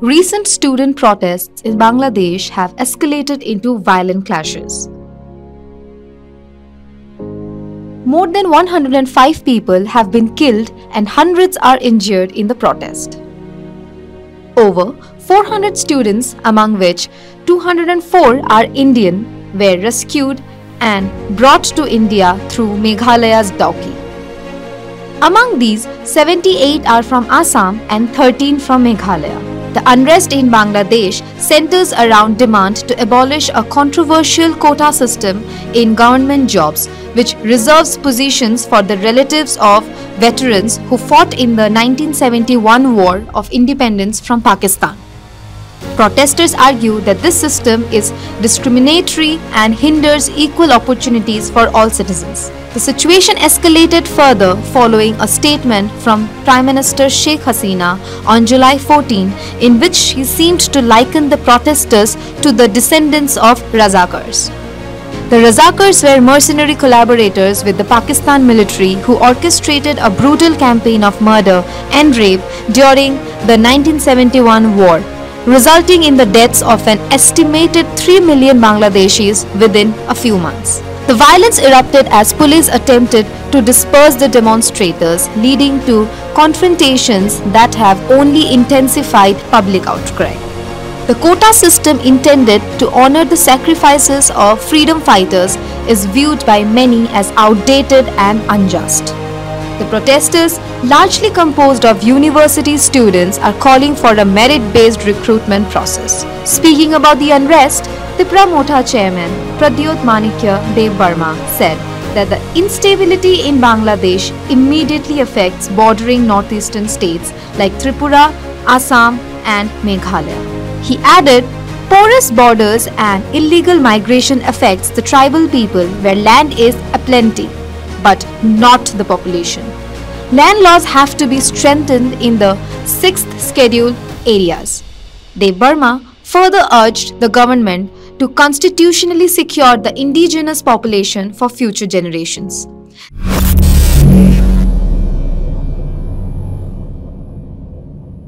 Recent student protests in Bangladesh have escalated into violent clashes. More than 105 people have been killed and hundreds are injured in the protest. Over 400 students, among which 204 are Indian, were rescued and brought to India through Meghalaya's Dauki. Among these, 78 are from Assam and 13 from Meghalaya. The unrest in Bangladesh centers around demand to abolish a controversial quota system in government jobs, which reserves positions for the relatives of veterans who fought in the 1971 War of Independence from Pakistan. Protesters argue that this system is discriminatory and hinders equal opportunities for all citizens. The situation escalated further following a statement from Prime Minister Sheikh Hasina on July 14 in which she seemed to liken the protesters to the descendants of Razakars. The Razakars were mercenary collaborators with the Pakistan military who orchestrated a brutal campaign of murder and rape during the 1971 war, resulting in the deaths of an estimated 3 million Bangladeshis within a few months. The violence erupted as police attempted to disperse the demonstrators, leading to confrontations that have only intensified public outcry. The quota system intended to honor the sacrifices of freedom fighters is viewed by many as outdated and unjust. The protesters, largely composed of university students, are calling for a merit-based recruitment process. Speaking about the unrest, the Tipra Motha chairman Pradyot Manikya Dev Barma said that the instability in Bangladesh immediately affects bordering northeastern states like Tripura, Assam and Meghalaya. He added, porous borders and illegal migration affects the tribal people where land is aplenty, but not the population. Land laws have to be strengthened in the 6th schedule areas. Dev Barma further urged the government to constitutionally secure the indigenous population for future generations.